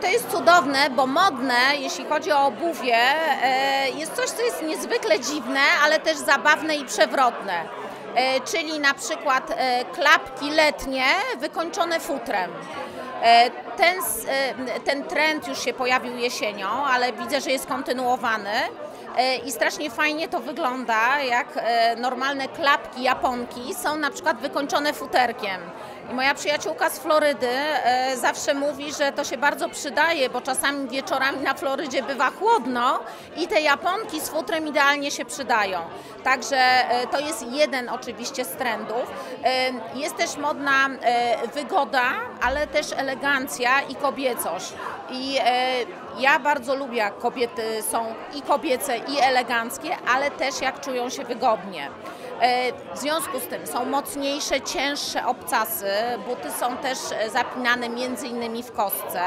To jest cudowne, bo modne, jeśli chodzi o obuwie, e, jest coś, co jest niezwykle dziwne, ale też zabawne i przewrotne. E, Czyli na przykład e, klapki letnie wykończone futrem. Ten, ten trend już się pojawił jesienią, ale widzę, że jest kontynuowany. E, I strasznie fajnie to wygląda, jak e, normalne klapki japonki są na przykład wykończone futerkiem. I moja przyjaciółka z Florydy e, zawsze mówi, że to się bardzo przydaje, bo czasami wieczorami na Florydzie bywa chłodno i te japonki z futrem idealnie się przydają. Także to jest jeden oczywiście z trendów. Jest też modna wygoda, ale też elegancja i kobiecość. I ja bardzo lubię, jak kobiety są i kobiece, i eleganckie, ale też jak czują się wygodnie. E, W związku z tym są mocniejsze, cięższe obcasy. Buty są też e, zapinane między innymi w kostce.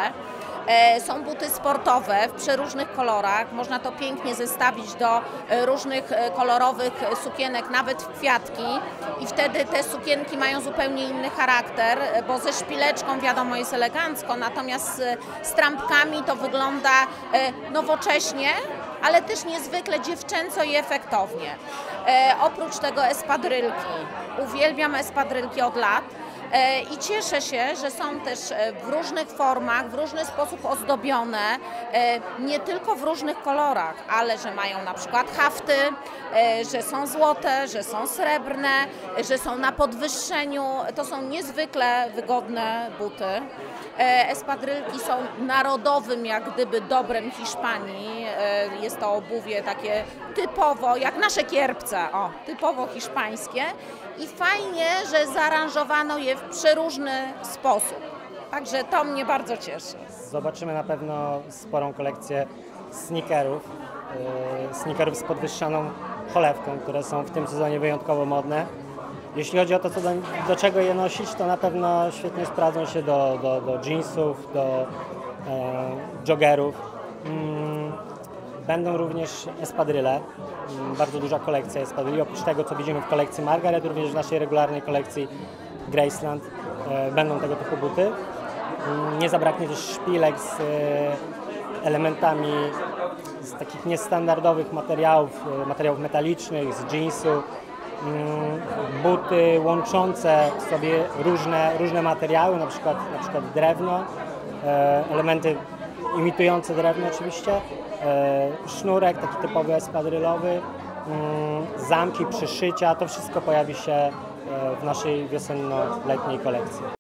E, Są buty sportowe w przeróżnych kolorach. Można to pięknie zestawić do e, różnych e, kolorowych sukienek, nawet w kwiatki. I wtedy te sukienki mają zupełnie inny charakter, bo ze szpileczką wiadomo jest elegancko, natomiast z, trampkami to wygląda nowocześnie, ale też niezwykle dziewczęco i efektownie. Oprócz tego espadrylki. Uwielbiam espadrylki od lat. E, I cieszę się, że są też e, w różnych formach, w różny sposób ozdobione, e, nie tylko w różnych kolorach, ale że mają na przykład hafty, że są złote, że są srebrne, że są na podwyższeniu. To są niezwykle wygodne buty. Espadrylki są narodowym jak gdyby dobrem Hiszpanii. Jest to obuwie takie typowo, jak nasze kierpce, o, typowo hiszpańskie. I fajnie, że zaaranżowano je w przeróżny sposób. Także to mnie bardzo cieszy. Zobaczymy na pewno sporą kolekcję sneakerów, yy, sneakerów z podwyższoną cholewką, które są w tym sezonie wyjątkowo modne. Jeśli chodzi o to, co do, do czego je nosić, to na pewno świetnie sprawdzą się do, do, do jeansów, do e, joggerów. Mm, Będą również espadryle, Mm, bardzo duża kolekcja espadryli. Oprócz tego, co widzimy w kolekcji Margaret, również w naszej regularnej kolekcji Graceland e, będą tego typu buty. Mm, Nie zabraknie też szpilek z e, elementami z takich niestandardowych materiałów, e, materiałów metalicznych, z jeansu. Mm, Buty łączące w sobie różne, różne materiały, na przykład, na przykład drewno, elementy imitujące drewno oczywiście, sznurek taki typowy espadrylowy, mm, zamki, przyszycia, to wszystko pojawi się e, w naszej wiosenno-letniej kolekcji.